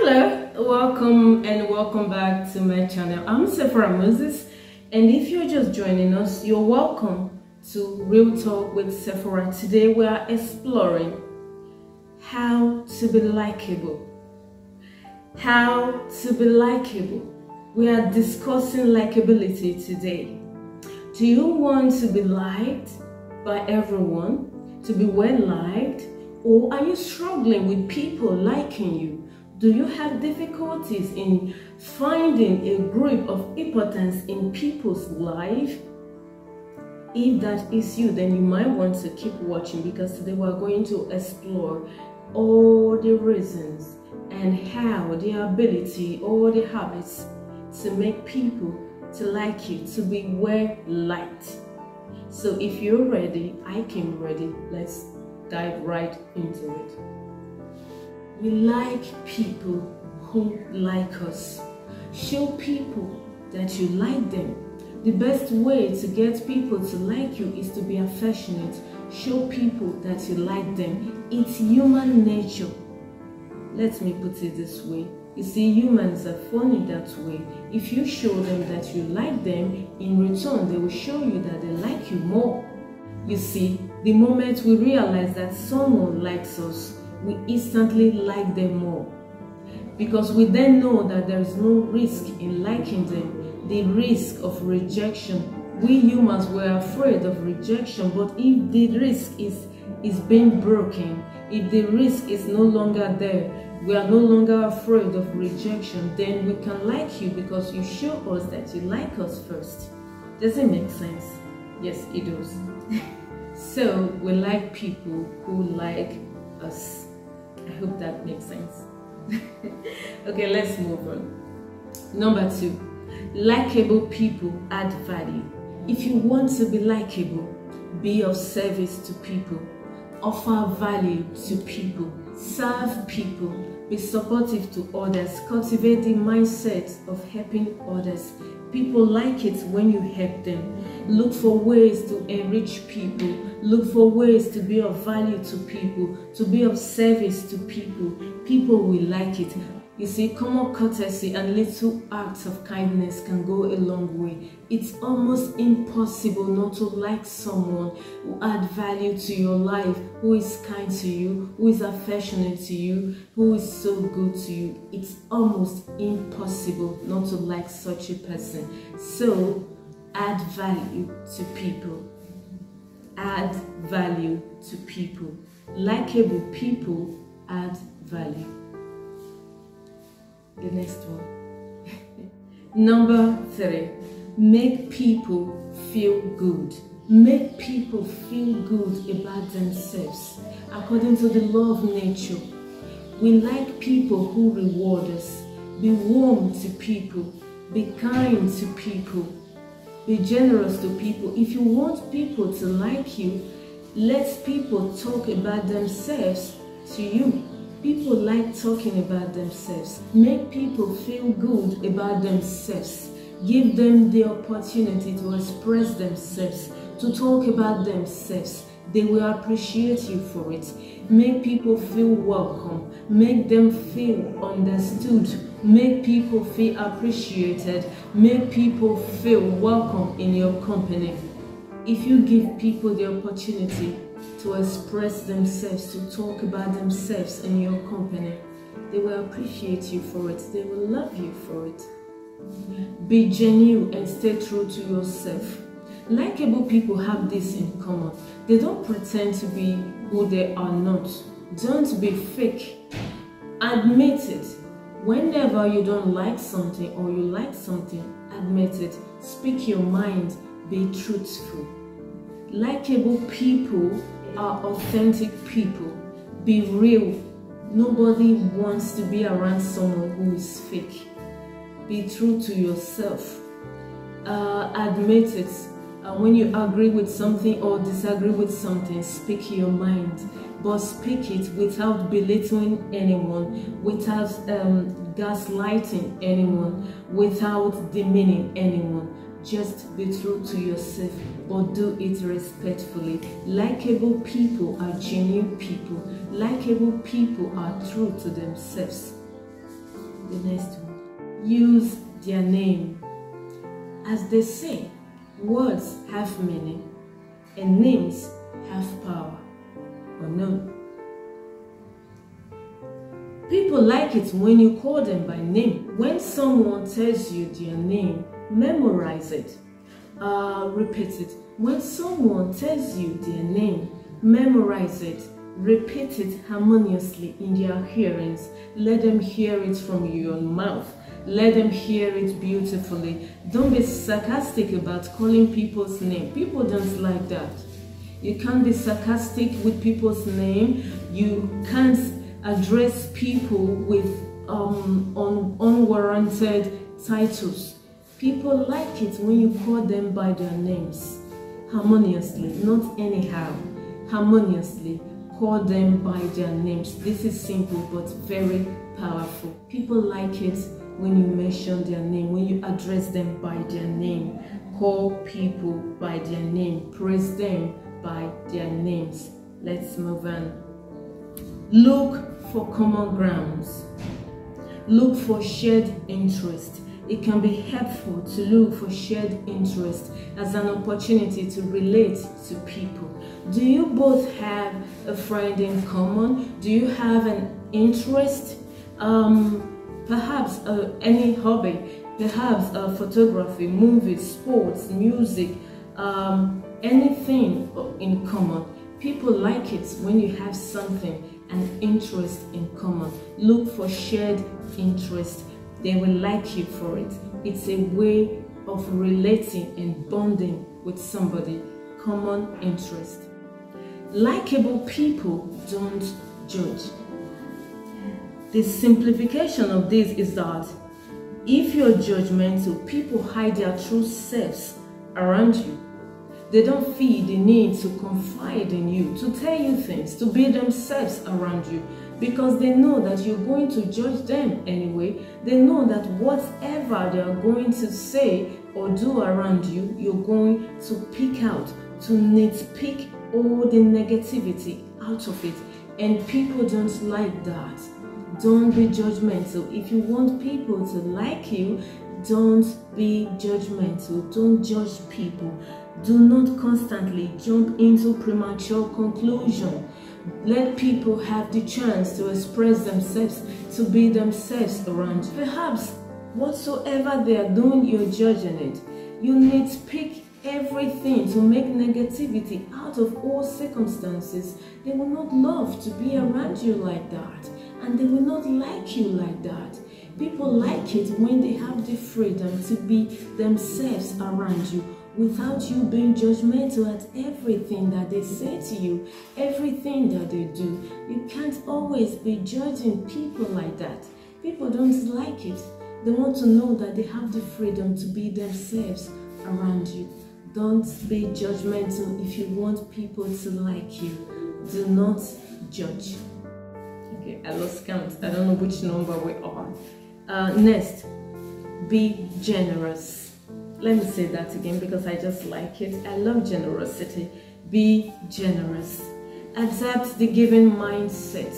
Hello, welcome and welcome back to my channel. I'm Sephora Moses and if you're just joining us, you're welcome to Real Talk with Sephora. Today we are exploring how to be likable. How to be likable. We are discussing likability today. Do you want to be liked by everyone? To be well liked? Or are you struggling with people liking you? Do you have difficulties in finding a group of importance in people's life? If that is you, then you might want to keep watching because today we're going to explore all the reasons and how the ability or the habits to make people to like you, to be well liked. So if you're ready, I came ready. Let's dive right into it. We like people who like us. Show people that you like them. The best way to get people to like you is to be affectionate. Show people that you like them. It's human nature. Let me put it this way. You see, humans are funny that way. If you show them that you like them, in return, they will show you that they like you more. You see, the moment we realize that someone likes us, we instantly like them more. Because we then know that there is no risk in liking them, the risk of rejection. We humans were afraid of rejection, but if the risk is, is being broken, if the risk is no longer there, we are no longer afraid of rejection, then we can like you because you show us that you like us first. Does it make sense? Yes, it does. so we like people who like us. I hope that makes sense. okay, let's move on. Number two, likable people add value. If you want to be likable, be of service to people, offer value to people, serve people, be supportive to others, cultivate the mindset of helping others. People like it when you help them. Look for ways to enrich people. Look for ways to be of value to people, to be of service to people. People will like it. You see, common courtesy and little acts of kindness can go a long way. It's almost impossible not to like someone who add value to your life, who is kind to you, who is affectionate to you, who is so good to you. It's almost impossible not to like such a person. So, add value to people. Add value to people. Likeable people add value the next one. Number three, make people feel good. Make people feel good about themselves. According to the law of nature, we like people who reward us. Be warm to people. Be kind to people. Be generous to people. If you want people to like you, let people talk about themselves to you. People like talking about themselves. Make people feel good about themselves. Give them the opportunity to express themselves, to talk about themselves. They will appreciate you for it. Make people feel welcome. Make them feel understood. Make people feel appreciated. Make people feel welcome in your company. If you give people the opportunity to express themselves, to talk about themselves in your company, they will appreciate you for it. They will love you for it. Be genuine and stay true to yourself. Likeable people have this in common. They don't pretend to be who they are not. Don't be fake. Admit it. Whenever you don't like something or you like something, admit it. Speak your mind. Be truthful. Likeable people are authentic people. Be real. Nobody wants to be around someone who is fake. Be true to yourself. Uh, admit it. Uh, when you agree with something or disagree with something, speak your mind. But speak it without belittling anyone, without um, gaslighting anyone, without demeaning anyone just be true to yourself, but do it respectfully. Likeable people are genuine people. Likeable people are true to themselves. The next one. Use their name. As they say, words have meaning and names have power. People like it when you call them by name. When someone tells you their name, memorize it. Uh, repeat it. When someone tells you their name, memorize it. Repeat it harmoniously in their hearings. Let them hear it from your mouth. Let them hear it beautifully. Don't be sarcastic about calling people's name. People don't like that. You can't be sarcastic with people's name. You can't address people with um, un unwarranted titles. People like it when you call them by their names, harmoniously, not anyhow, harmoniously. Call them by their names. This is simple but very powerful. People like it when you mention their name, when you address them by their name. Call people by their name, praise them by their names. Let's move on. Look for common grounds. Look for shared interest. It can be helpful to look for shared interest as an opportunity to relate to people. Do you both have a friend in common? Do you have an interest? Um, perhaps uh, any hobby, perhaps uh, photography, movies, sports, music, um, anything in common. People like it when you have something an interest in common. Look for shared interest. They will like you for it. It's a way of relating and bonding with somebody. Common interest. Likeable people don't judge. The simplification of this is that if you're judgmental, people hide their true selves around you. They don't feel the need to confide in you, to tell you things, to be themselves around you because they know that you're going to judge them anyway. They know that whatever they are going to say or do around you, you're going to pick out, to nitpick all the negativity out of it. And people don't like that. Don't be judgmental. If you want people to like you, don't be judgmental. Don't judge people. Do not constantly jump into premature conclusion. Let people have the chance to express themselves, to be themselves around. You. Perhaps whatsoever they are doing, you're judging it. You need to pick everything to make negativity out of all circumstances. They will not love to be around you like that, and they will not like you like that. People like it when they have the freedom to be themselves around you without you being judgmental at everything that they say to you, everything that they do. You can't always be judging people like that. People don't like it. They want to know that they have the freedom to be themselves around you. Don't be judgmental if you want people to like you. Do not judge. Okay, I lost count. I don't know which number we are. Uh, next, be generous let me say that again because I just like it. I love generosity. Be generous. Adapt the giving mindset.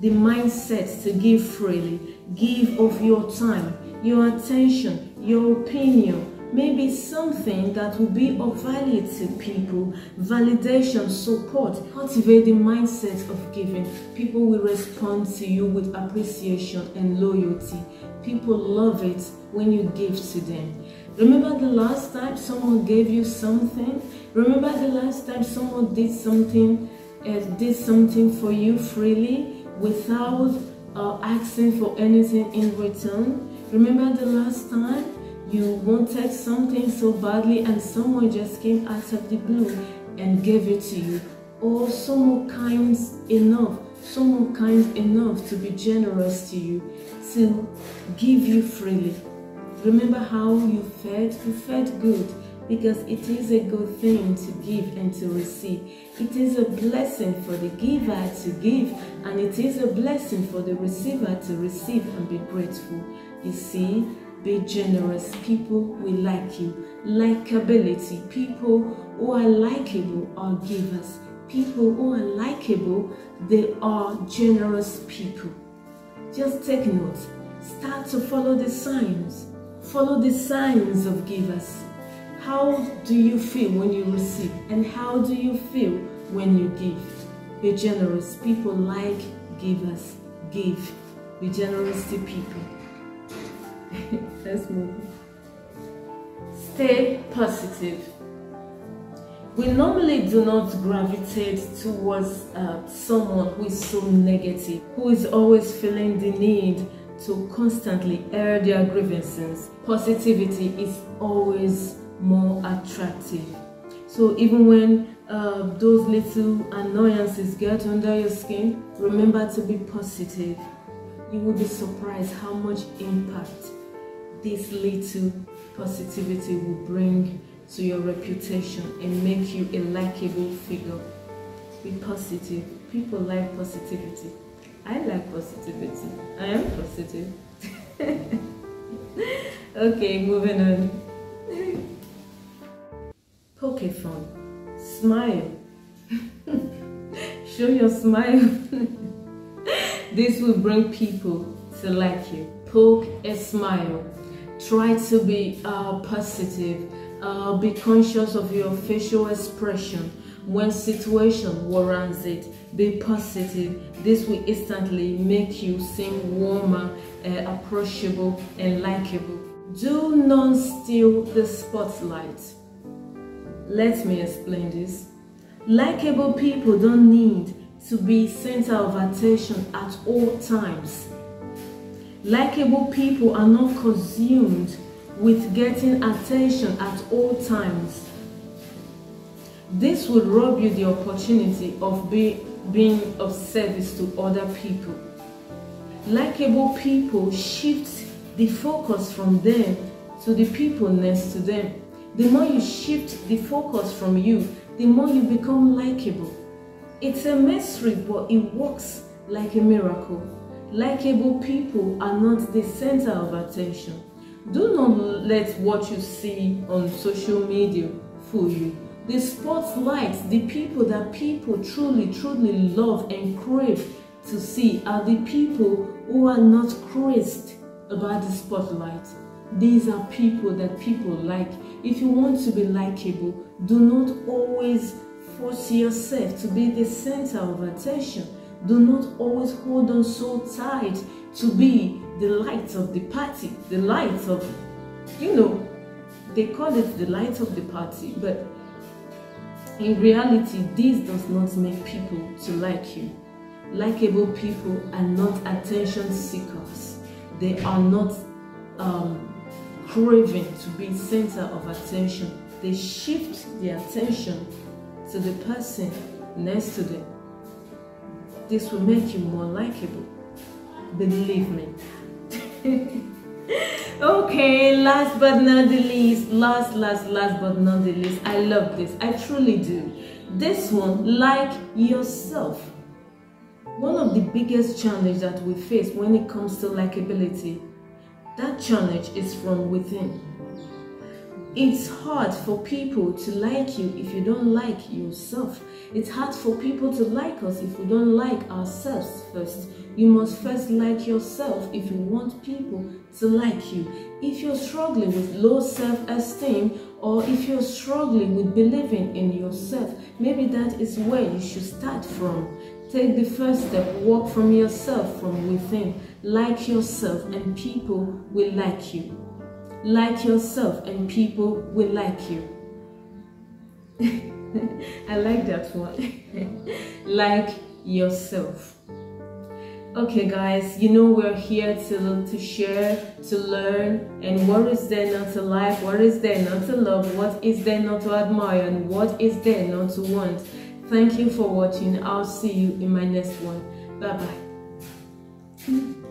The mindset to give freely. Give of your time, your attention, your opinion, maybe something that will be of value to people, validation, support. Cultivate the mindset of giving. People will respond to you with appreciation and loyalty. People love it when you give to them. Remember the last time someone gave you something? Remember the last time someone did something, uh, did something for you freely without uh, asking for anything in return? Remember the last time you wanted something so badly and someone just came out of the blue and gave it to you? Or someone kind enough, someone kind enough to be generous to you, to give you freely Remember how you fed? You fed good because it is a good thing to give and to receive. It is a blessing for the giver to give and it is a blessing for the receiver to receive and be grateful. You see, be generous. People will like you. Likability. People who are likable are givers. People who are likable, they are generous people. Just take note Start to follow the signs. Follow the signs of givers. How do you feel when you receive? And how do you feel when you give? Be generous. People like givers. Give. Be generous to people. Let's move. Stay positive. We normally do not gravitate towards uh, someone who is so negative, who is always feeling the need to constantly air their grievances. Positivity is always more attractive. So even when uh, those little annoyances get under your skin, remember to be positive. You will be surprised how much impact this little positivity will bring to your reputation and make you a likable figure. Be positive. People like positivity. I like positivity. I am positive. okay, moving on. Poke fun. Smile. Show your smile. this will bring people to like you. Poke a smile. Try to be uh, positive. Uh, be conscious of your facial expression when situation warrants it. Be positive. This will instantly make you seem warmer, uh, approachable, and likable. Do not steal the spotlight. Let me explain this. Likeable people don't need to be center of attention at all times. Likeable people are not consumed with getting attention at all times. This would rob you the opportunity of be, being of service to other people. Likeable people shift the focus from them to the people next to them. The more you shift the focus from you, the more you become likable. It's a mystery, but it works like a miracle. Likeable people are not the center of attention. Do not let what you see on social media fool you. The spotlight, the people that people truly, truly love and crave to see are the people who are not crazed about the spotlight. These are people that people like. If you want to be likable, do not always force yourself to be the center of attention. Do not always hold on so tight to be the light of the party, the light of, you know, they call it the light of the party, but in reality, this does not make people to like you. Likeable people are not attention seekers. They are not um, craving to be center of attention. They shift the attention to the person next to them. This will make you more likable. Believe me. okay, last but not the least, last, last, last but not the least, I love this. I truly do. This one, like yourself. One of the biggest challenges that we face when it comes to likability, that challenge is from within. It's hard for people to like you if you don't like yourself. It's hard for people to like us if we don't like ourselves first. You must first like yourself if you want people to like you. If you're struggling with low self-esteem or if you're struggling with believing in yourself, maybe that is where you should start from. Take the first step, walk from yourself from within. Like yourself and people will like you. Like yourself and people will like you. I like that one. like yourself. Okay guys, you know we're here to, to share, to learn, and what is there not to like, what is there not to love, what is there not to admire, and what is there not to want. Thank you for watching. I'll see you in my next one. Bye-bye.